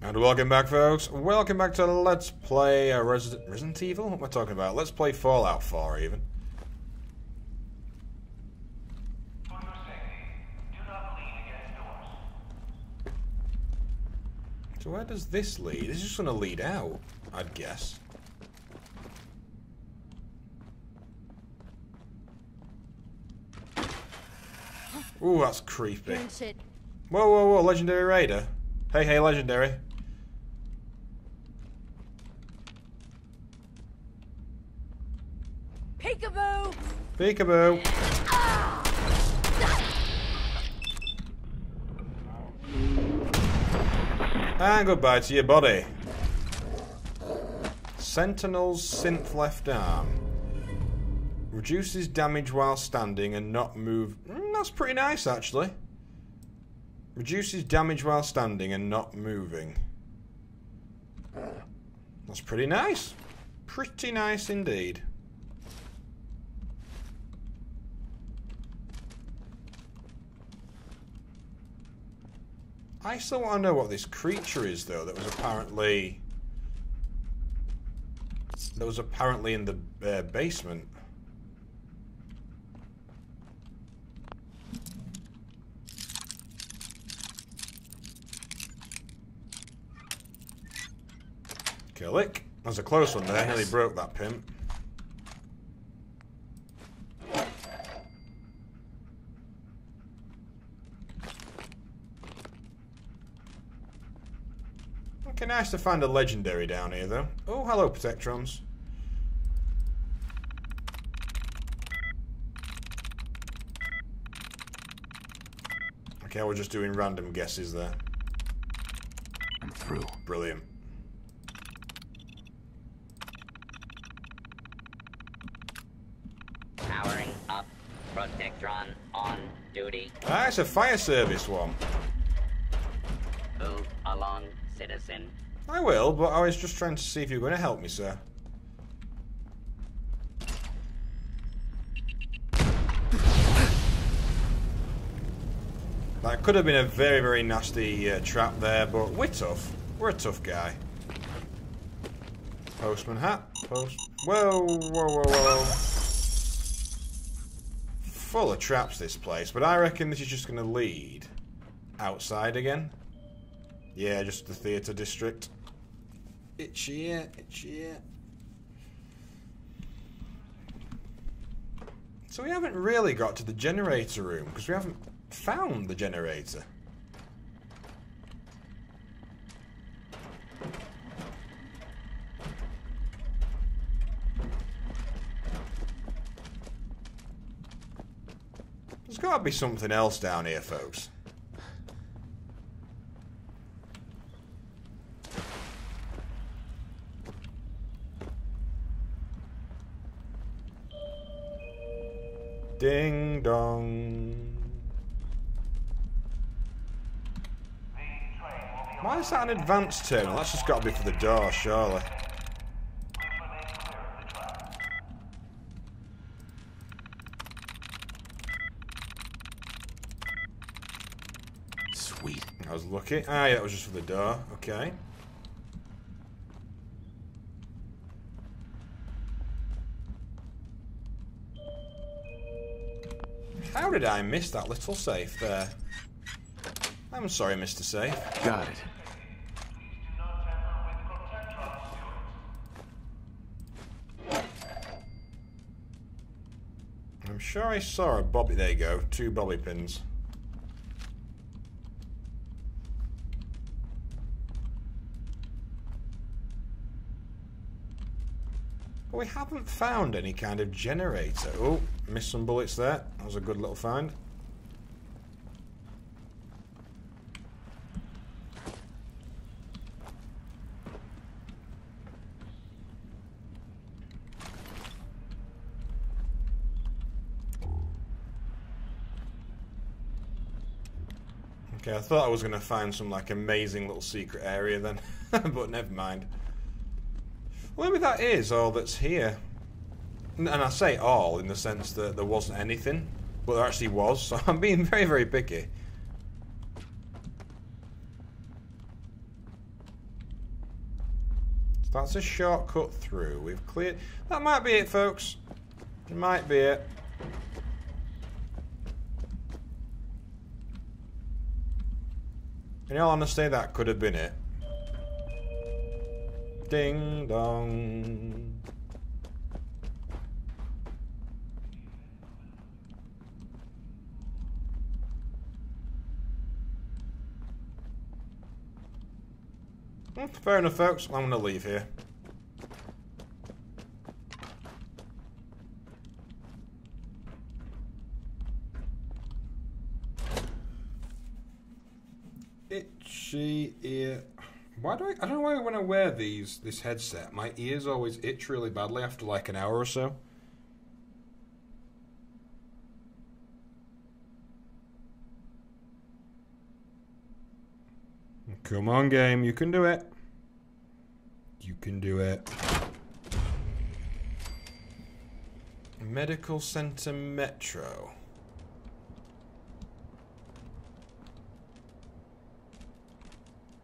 And welcome back, folks. Welcome back to Let's Play uh, Resident, Resident Evil? What am I talking about? Let's play Fallout 4, even. For your safety, do not lean against doors. So where does this lead? This is just going to lead out, I'd guess. Ooh, that's creepy. Whoa, whoa, whoa, Legendary Raider. Hey, hey, Legendary. Peekaboo! Peekaboo. And goodbye to your body. Sentinel's synth left arm. Reduces damage while standing and not move. Mm, that's pretty nice, actually. Reduces damage while standing and not moving. That's pretty nice. Pretty nice indeed. I still want to know what this creature is, though, that was apparently... That was apparently in the uh, basement. Killick. That was a close one there. Nearly broke that pimp. Okay, nice to find a legendary down here, though. Oh, hello, Protectrons. Okay, we're just doing random guesses there. I'm through. Brilliant. Powering up. Protectron on duty. Ah, it's a fire service one. Move along, citizen. I will, but I was just trying to see if you're going to help me, sir. That could have been a very, very nasty uh, trap there, but we're tough. We're a tough guy. Postman hat. Post. Whoa, whoa, whoa, whoa. Full of traps, this place, but I reckon this is just going to lead outside again. Yeah, just the theatre district. It's here, it's here. So we haven't really got to the generator room because we haven't found the generator. There's got to be something else down here, folks. Ding dong. Why is that an advanced terminal? That's just got to be for the door, surely. Sweet. I was lucky. Ah, yeah, that was just for the door. Okay. How did I miss that little safe there? I'm sorry, Mr. Safe. Got it. Please do not tamper with Protectron stewards. I'm sure I saw a bobby. There you go. Two bobby pins. We haven't found any kind of generator. Oh, missed some bullets there. That was a good little find. Okay, I thought I was going to find some like amazing little secret area then, but never mind. Maybe that is all that's here. And I say all in the sense that there wasn't anything, but there actually was, so I'm being very, very picky. So that's a shortcut through. We've cleared. That might be it, folks. It might be it. In all honesty, that could have been it. Ding dong. Hmm, Fair enough, folks. I'm going to leave here. Itchy ear. Why do I? I don't know why when I wear these this headset, my ears always itch really badly after like an hour or so. Come on, game, you can do it. You can do it. Medical Center Metro.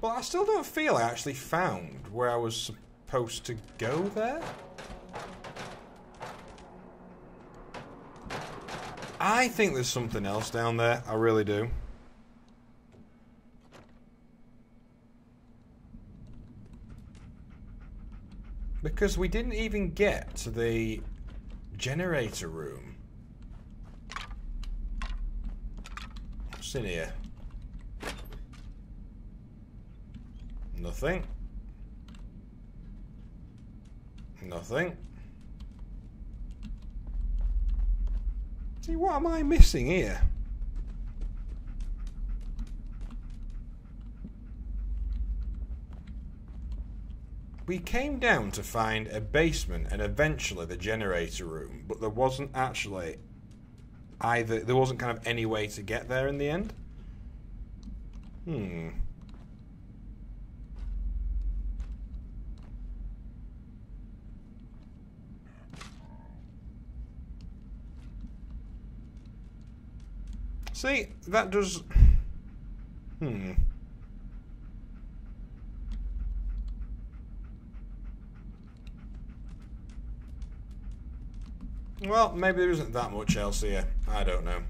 Well, I still don't feel I actually found where I was supposed to go there. I think there's something else down there. I really do. Because we didn't even get to the generator room. What's in here? Nothing. Nothing. See, what am I missing here? We came down to find a basement and eventually the generator room, but there wasn't actually either. There wasn't kind of any way to get there in the end. Hmm. See, that does. Hmm. Well, maybe there isn't that much else here. I don't know.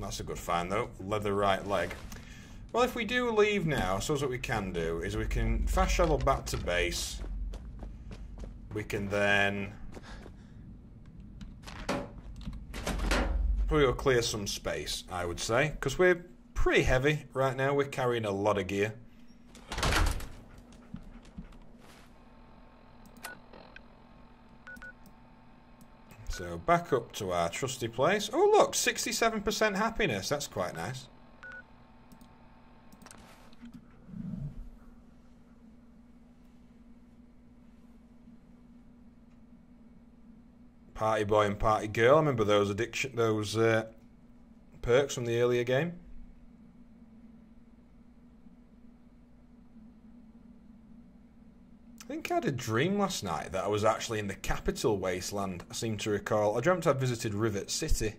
That's a good find, though. Leather right leg. Well, if we do leave now, I suppose what we can do is we can fast travel back to base. We can then Will clear some space, I would say, because we're pretty heavy right now. We're carrying a lot of gear. So back up to our trusty place. Oh look, 67% happiness. That's quite nice. Party boy and party girl. I remember those addiction, those uh, perks from the earlier game. I think I had a dream last night that I was actually in the capital wasteland. I seem to recall. I dreamt I'd visited Rivet City.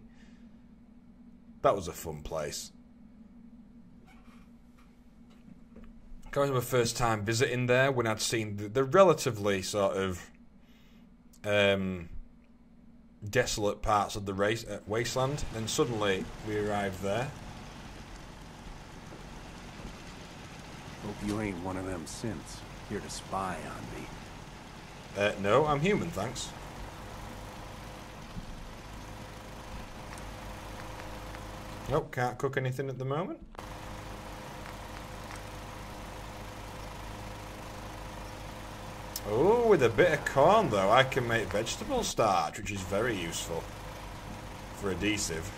That was a fun place. I was my first time visiting there when I'd seen the, the relatively sort of um, desolate parts of the race, uh, wasteland. Then suddenly we arrive there. Hope you ain't one of them synths here to spy on me. Uh, no, I'm human, thanks. Nope, can't cook anything at the moment. Oh, with a bit of corn though, I can make vegetable starch, which is very useful for adhesive.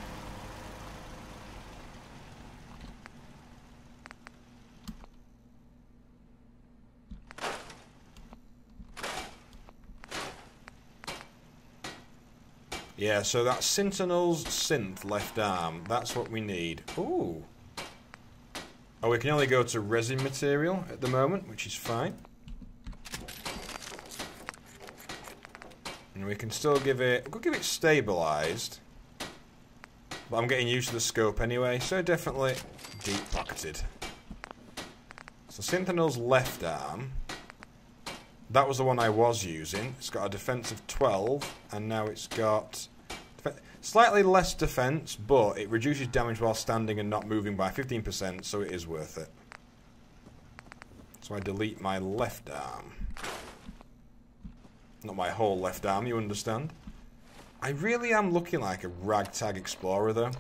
Yeah, so that's Sentinel's synth left arm. That's what we need. Ooh. Oh, we can only go to resin material at the moment, which is fine. We can still give it... We'll give it stabilised. But I'm getting used to the scope anyway, so definitely deep-pocketed. So Sentinel's left arm. That was the one I was using. It's got a defense of 12, and now it's got slightly less defense, but it reduces damage while standing and not moving by 15%, so it is worth it. So I delete my left arm. Not my whole left arm, you understand? I really am looking like a ragtag explorer, though.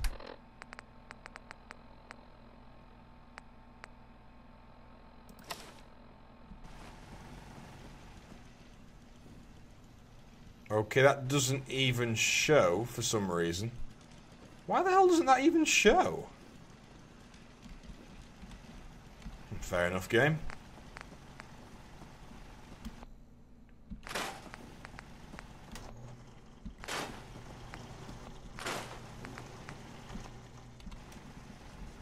Okay, that doesn't even show for some reason. Why the hell doesn't that even show? Fair enough, game.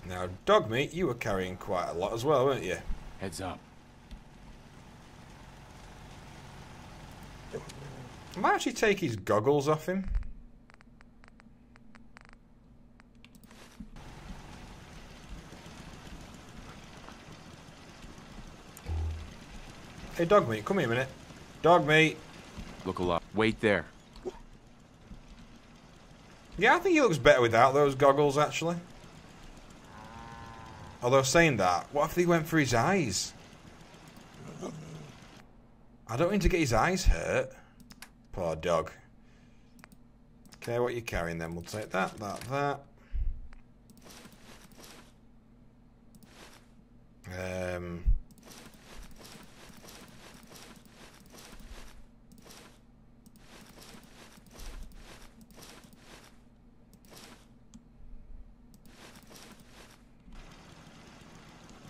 Now, Dogmeat, you were carrying quite a lot as well, weren't you? Heads up. I might actually take his goggles off him. Hey, Dogmeat, come here a minute. Dogmeat. Look a lot. Wait there. Yeah, I think he looks better without those goggles, actually. Although, saying that, what if he went for his eyes? I don't need to get his eyes hurt. Poor dog. Okay, what you're carrying then? We'll take that, that, that. Um.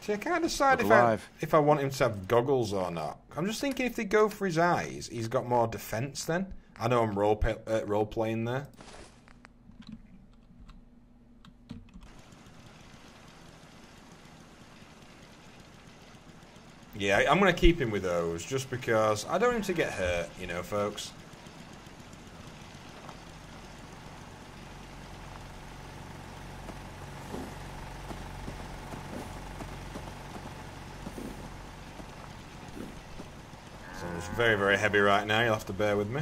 See, I can't decide if I, if I want him to have goggles or not. I'm just thinking if they go for his eyes, he's got more defense then. I know I'm role, uh, role playing there. Yeah, I'm going to keep him with those just because I don't want him to get hurt, you know, folks. So it's very, very heavy right now. You'll have to bear with me.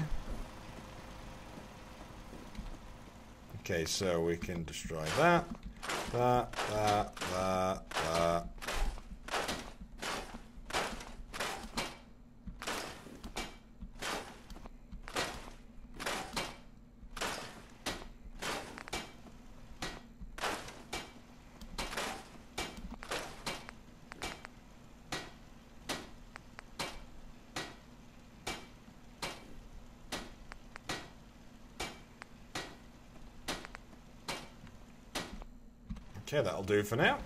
Okay, so we can destroy that, that, that, that, that. Okay, that'll do for now.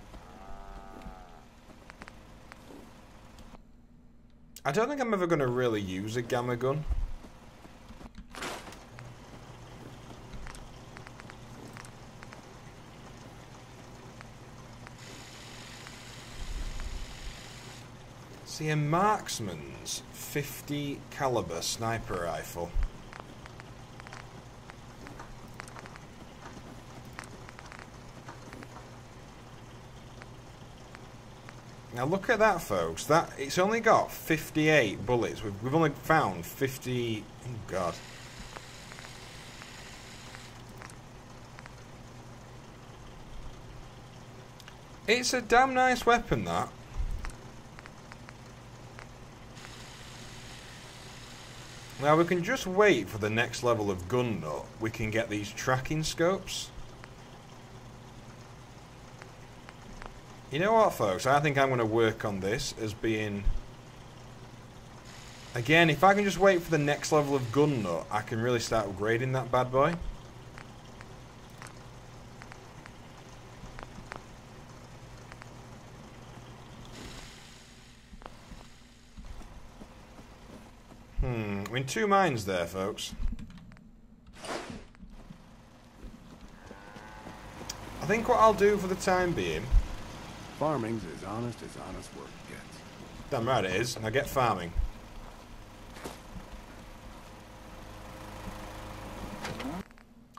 I don't think I'm ever going to really use a gamma gun. See, a marksman's 50 caliber sniper rifle. Look at that, folks. That it's only got 58 bullets. We've, we've only found 50. Oh God. It's a damn nice weapon, that. Now we can just wait for the next level of gun nut. We can get these tracking scopes. You know what, folks? I think I'm going to work on this as being. Again, if I can just wait for the next level of gun nut, I can really start upgrading that bad boy. Hmm, I'm in two minds there, folks. I think what I'll do for the time being Farming's as honest as honest work gets. Damn right it is. I get farming.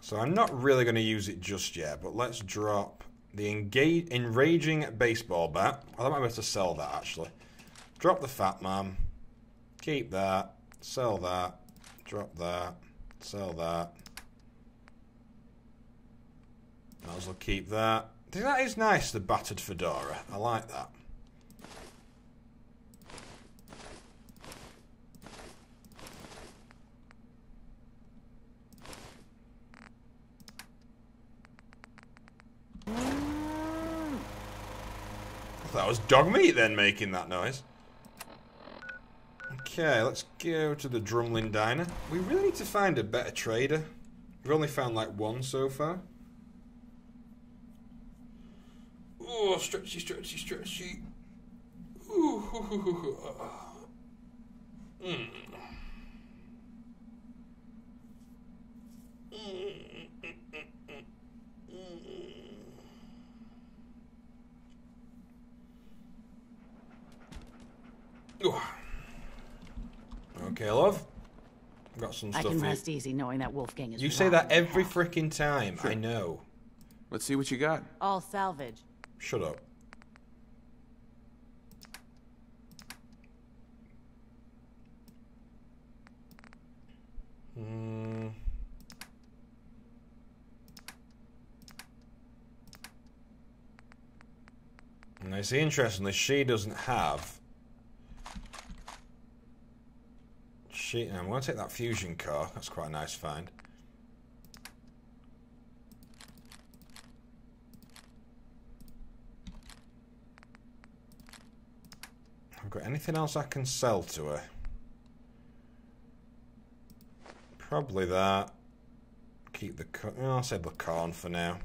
So I'm not really going to use it just yet, but let's drop The engage, enraging baseball bat. I might be able to sell that actually. Drop the fat man. Keep that. Sell that. Drop that. Sell that. Might as well keep that. That is nice, the battered fedora. I like that. That was Dogmeat then making that noise. Okay, let's go to the Drumlin Diner. We really need to find a better trader. We've only found like one so far. Oh, stretchy, stretchy, stretchy. Ooh, hoo, hoo, hoo, hoo. Mm. Ooh. Okay, love. Got some I stuff can here. rest easy knowing that Wolfgang is You say that every freaking time. I know. Let's see what you got. All salvage. Shut up. Hmm. And I see, interestingly, she doesn't have. She. I'm going to take that fusion core. That's quite a nice find. Anything else I can sell to her? Probably that. Keep the. co- oh, I'll save the corn for now.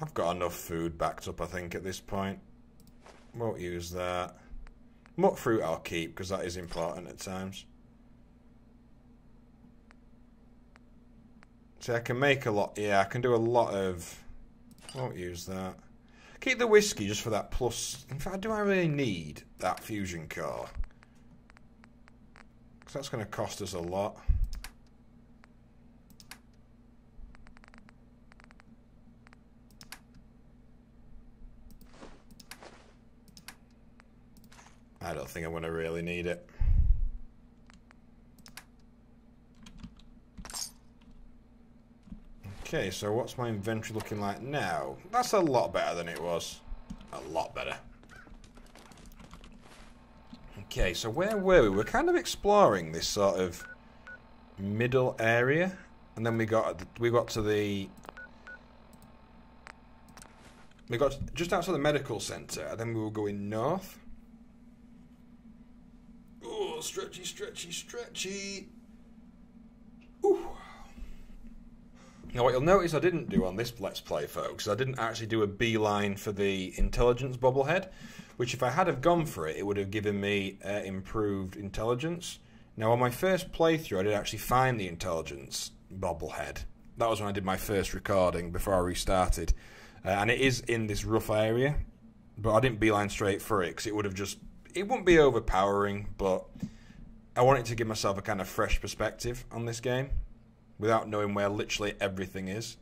I've got enough food backed up, I think, at this point. Won't use that. Mutfruit I'll keep because that is important at times. See, I can make a lot. Yeah, I can do a lot of. Won't use that. Keep the whiskey just for that plus. In fact, do I really need that fusion core? Because that's going to cost us a lot. I don't think I'm going to really need it. Okay, so what's my inventory looking like now? That's a lot better than it was. A lot better. Okay, so where were we? We're kind of exploring this sort of middle area, and then we got we got to the we got just outside the medical center, and then we were going north. Oh, stretchy, stretchy, stretchy. Ooh. Now, what you'll notice I didn't do on this Let's Play, folks, I didn't actually do a beeline for the intelligence bobblehead, which if I had have gone for it, it would have given me uh, improved intelligence. Now, on my first playthrough, I did actually find the intelligence bobblehead. That was when I did my first recording before I restarted. Uh, and it is in this rough area, but I didn't beeline straight for it because it would have just. It wouldn't be overpowering, but I wanted to give myself a kind of fresh perspective on this game without knowing where literally everything is.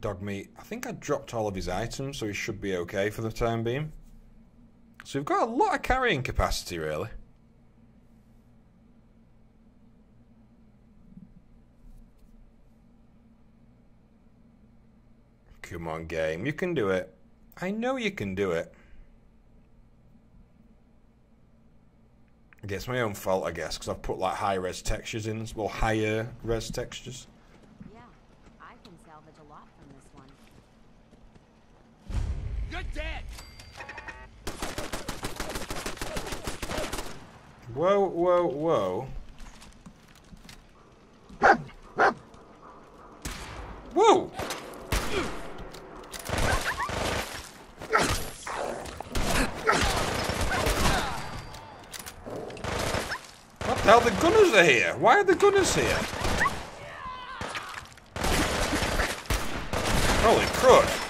Dogmeat. I think I dropped all of his items, so he should be okay for the time being. So we've got a lot of carrying capacity, really. Come on, game. You can do it. I know you can do it. Okay, it's my own fault, I guess, because I've put like high res textures in, well, higher res textures. Yeah, I can salvage a lot from this one. You're dead! Whoa, whoa, whoa. Whoa! What the hell? The gunners are here. Why are the gunners here? Holy crud.